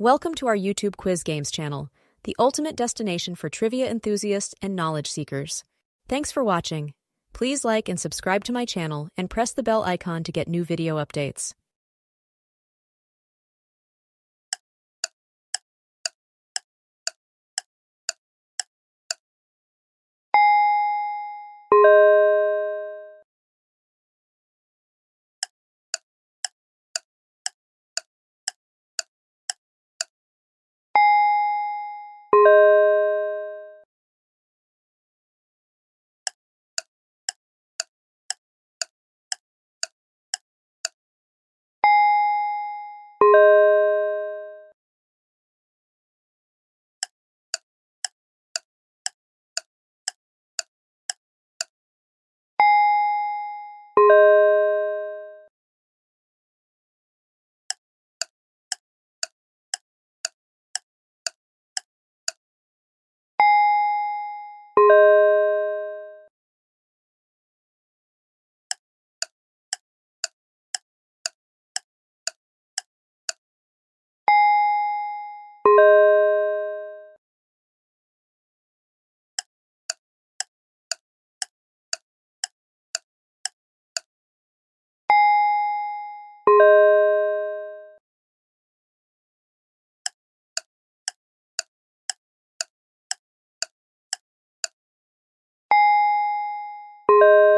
Welcome to our YouTube Quiz Games channel, the ultimate destination for trivia enthusiasts and knowledge seekers. Thanks for watching. Please like and subscribe to my channel and press the bell icon to get new video updates. you you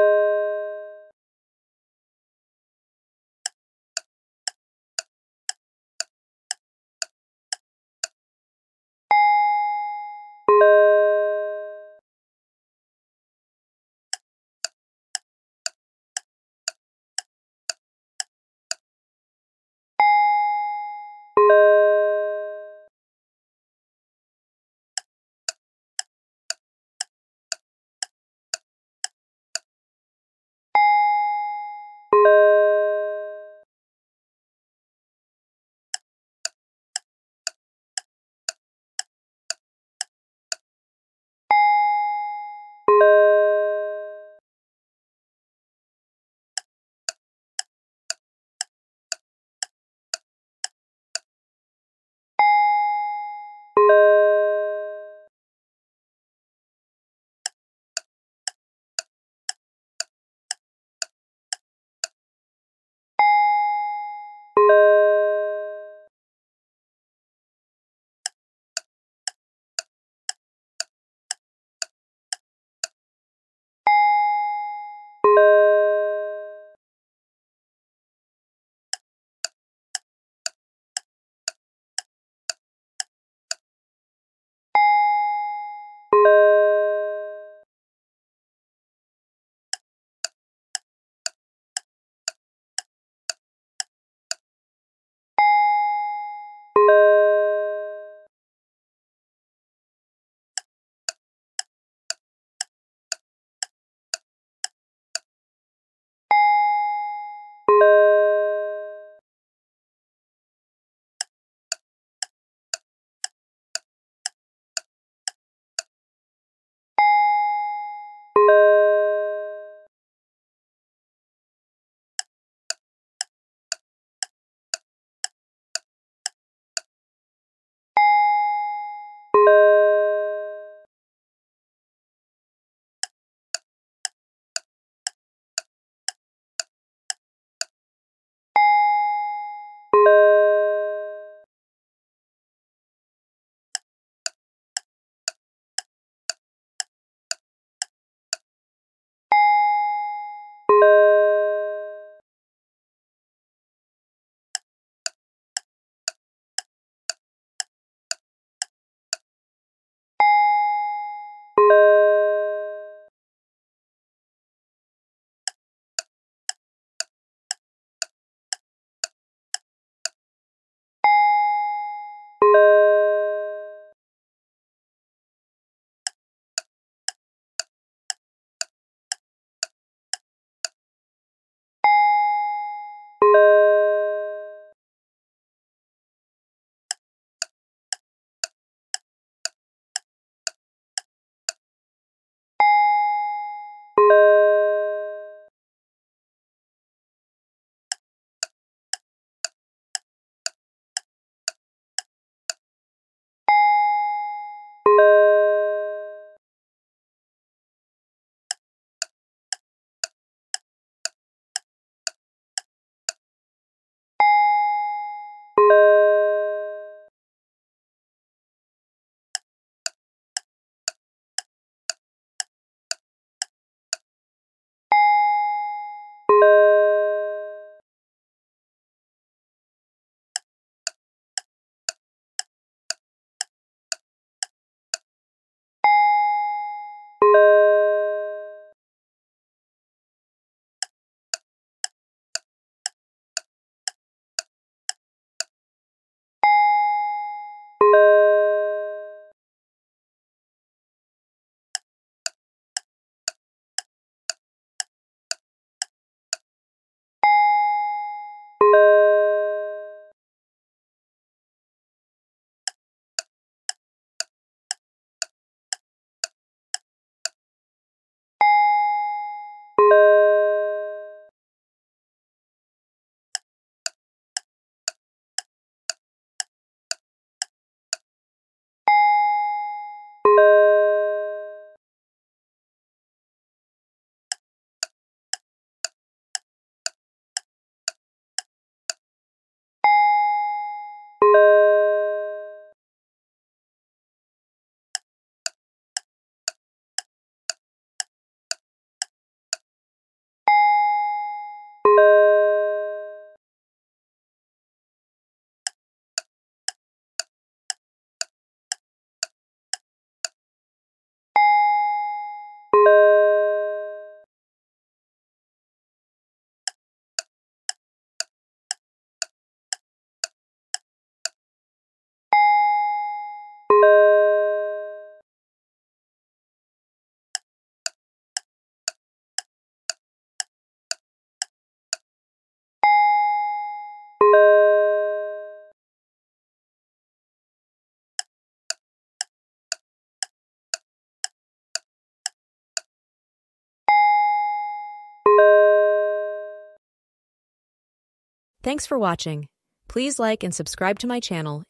Thanks for watching. Please like and subscribe to my channel